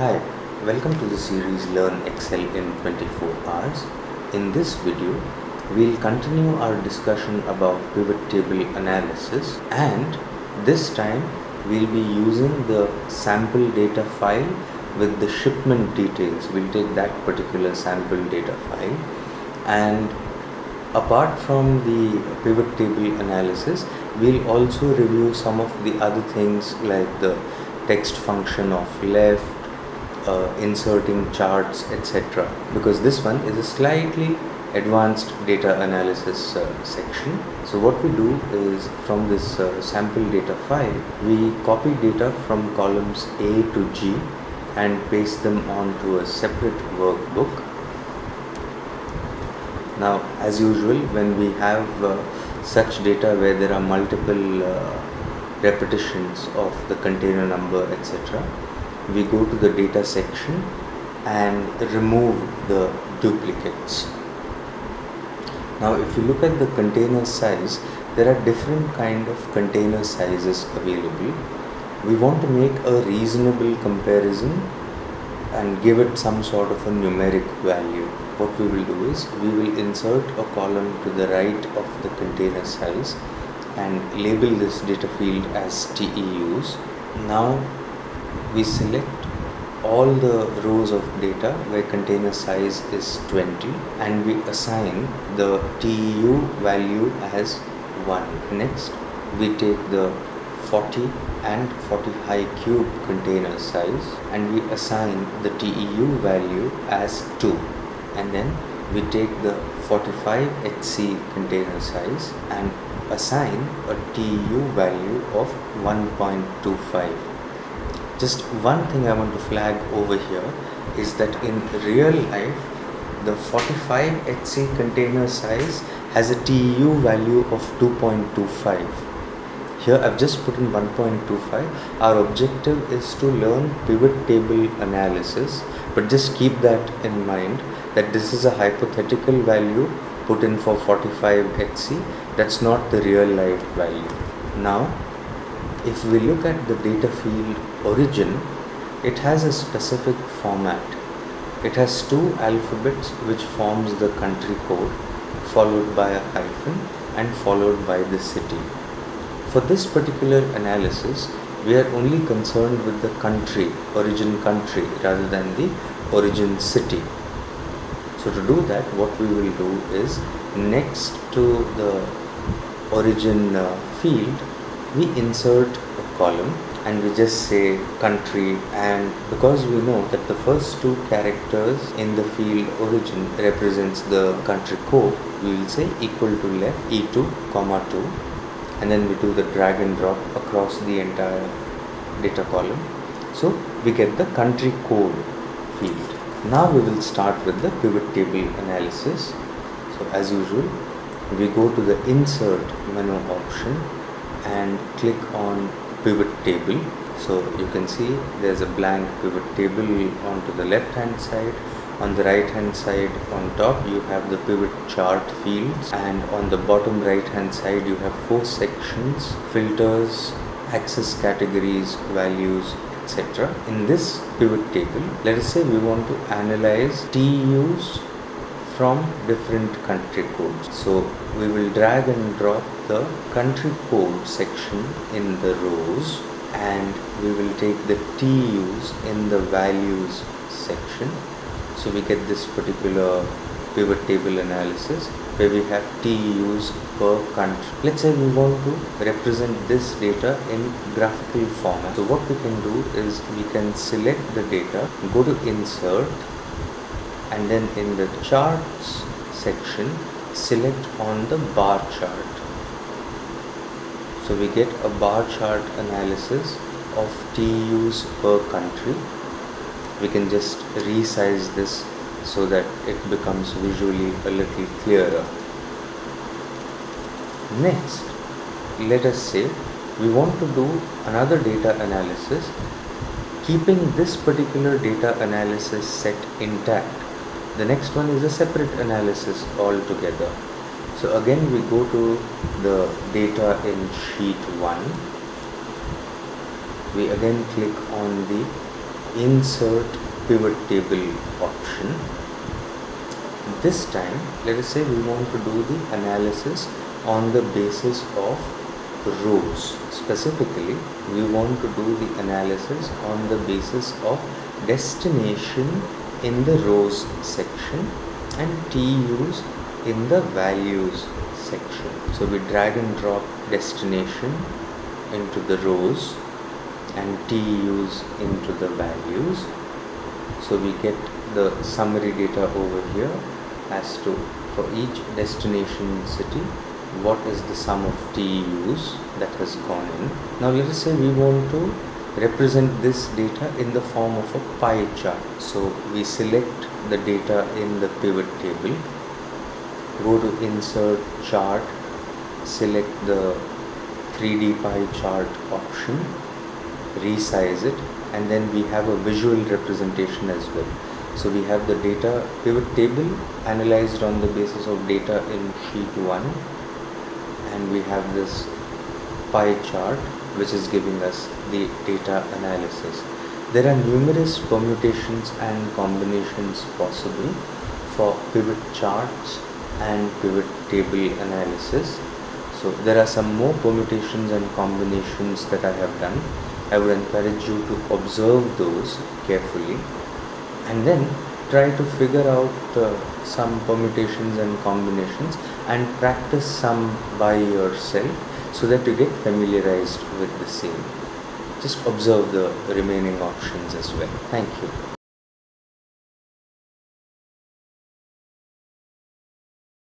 Hi, welcome to the series Learn Excel in 24 Hours. In this video, we'll continue our discussion about pivot table analysis and this time we'll be using the sample data file with the shipment details. We'll take that particular sample data file and apart from the pivot table analysis, we'll also review some of the other things like the text function of left, uh, inserting charts etc because this one is a slightly advanced data analysis uh, section. So what we do is from this uh, sample data file we copy data from columns A to G and paste them onto a separate workbook. Now as usual when we have uh, such data where there are multiple uh, repetitions of the container number etc we go to the data section and remove the duplicates. Now if you look at the container size, there are different kind of container sizes available. We want to make a reasonable comparison and give it some sort of a numeric value. What we will do is we will insert a column to the right of the container size and label this data field as TEUs. Now we select all the rows of data where container size is 20 and we assign the TEU value as 1. Next we take the 40 and 40 high cube container size and we assign the TEU value as 2 and then we take the 45 HC container size and assign a TEU value of 1.25 just one thing I want to flag over here is that in real life the 45 HC container size has a TEU value of 2.25 here I've just put in 1.25 our objective is to learn pivot table analysis but just keep that in mind that this is a hypothetical value put in for 45 HC that's not the real life value. Now if we look at the data field origin, it has a specific format. It has two alphabets which forms the country code followed by a hyphen and followed by the city. For this particular analysis, we are only concerned with the country, origin country rather than the origin city. So to do that, what we will do is next to the origin uh, field, we insert a column and we just say country and because we know that the first two characters in the field origin represents the country code we will say equal to left e2 comma 2 and then we do the drag and drop across the entire data column. So we get the country code field. Now we will start with the pivot table analysis. So as usual we go to the insert menu option and click on pivot table. So you can see there's a blank pivot table onto the left hand side. On the right hand side on top you have the pivot chart fields. And on the bottom right hand side you have four sections filters axis categories values etc in this pivot table let us say we want to analyze TEUs from different country codes. So we will drag and drop the country code section in the rows and we will take the TEUs in the values section. So we get this particular pivot table analysis where we have TEUs per country. Let's say we want to represent this data in graphical format. So what we can do is we can select the data, go to insert and then in the charts section select on the bar chart. So we get a bar chart analysis of TEUs per country. We can just resize this so that it becomes visually a little clearer. Next let us say we want to do another data analysis keeping this particular data analysis set intact the next one is a separate analysis altogether so again we go to the data in sheet 1 we again click on the insert pivot table option. This time, let us say we want to do the analysis on the basis of rows. Specifically, we want to do the analysis on the basis of destination in the rows section and TEUs in the values section. So we drag and drop destination into the rows and TEUs into the values. So we get the summary data over here as to for each destination city what is the sum of TEUs that has gone in. Now let us say we want to represent this data in the form of a pie chart. So we select the data in the pivot table, go to insert chart, select the 3D pie chart option, resize it and then we have a visual representation as well. So we have the data pivot table analyzed on the basis of data in sheet 1 and we have this pie chart which is giving us the data analysis. There are numerous permutations and combinations possible for pivot charts and pivot table analysis. So there are some more permutations and combinations that I have done. I would encourage you to observe those carefully and then try to figure out uh, some permutations and combinations and practice some by yourself so that you get familiarized with the same. Just observe the remaining options as well. Thank you.